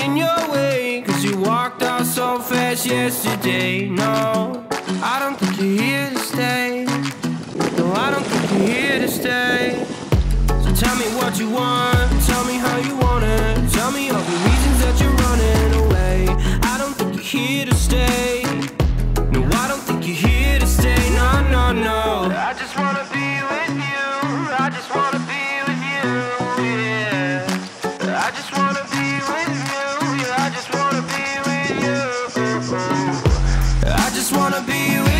in your way. Cause you walked out so fast yesterday. No, I don't think you're here to stay. No, I don't think you're here to stay. So tell me what you want, tell me how you want it, tell me just wanna be with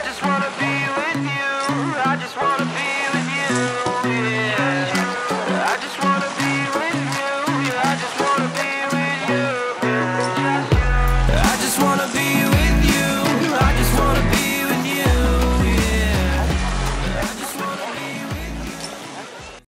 I just want